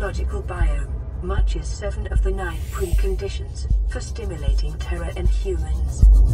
biological biome, matches seven of the nine preconditions for stimulating terror in humans.